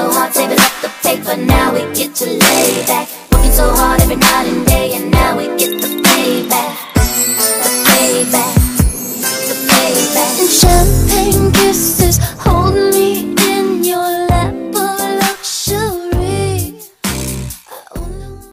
so hard saving up the paper. Now we get to lay back. Working so hard every night and day And now we get the payback. The payback. The payback. And show